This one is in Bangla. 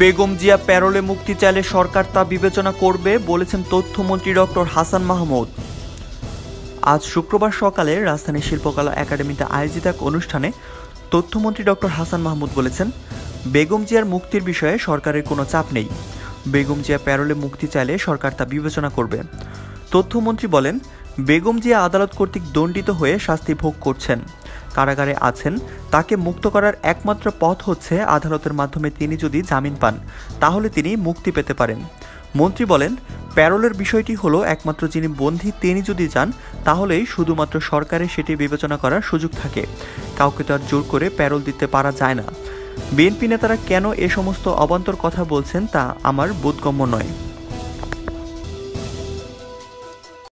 বেগম জিয়া প্যারোলে মুক্তি চাইলে সরকার তা বিবেচনা করবে, বলেছেন তথ্যমন্ত্রী ডক্টর হাসান মাহমুদ। আজ শুক্রবার সকালে রাজধানী শিল্পকলা একাডেমিতে আয়োজিত এক অনুষ্ঠানে তথ্যমন্ত্রী ডক্টর হাসান মাহমুদ বলেছেন, বেগম জিয়ার মুক্তির বিষয়ে সরকারের কোনো চাপ নেই। বেগম জিয়া প্যারোলে মুক্তি চাইলে সরকার তা বিবেচনা করবে। তথ্যমন্ত্রী বলেন, বেগম জিয়া আদালত কর্তৃক দণ্ডিত হয়ে শাস্তি ভোগ করছেন। কারাগারে আছেন, তাকে মুক্ত করার একমাত্র পথ হচ্ছে আদালতের মাধ্যমে তিনি যদি জামিন পান, তাহলে তিনি মুক্তি পেতে পারেন। মন্ত্রী বলেন, প্যারোলের বিষয়টি হলো একমাত্র যিনি বন্দী তিনি যদি যান, তাহলেই শুধুমাত্র সরকারের সেটি বিবেচনা করার সুযোগ থাকে। কাউকে তো আর জোর করে প্যারোল দিতে পারা যায় না। বিএনপি নেতারা কেন এ সমস্ত অবান্তর কথা বলছেন তা আমার বোধগম্য নয়।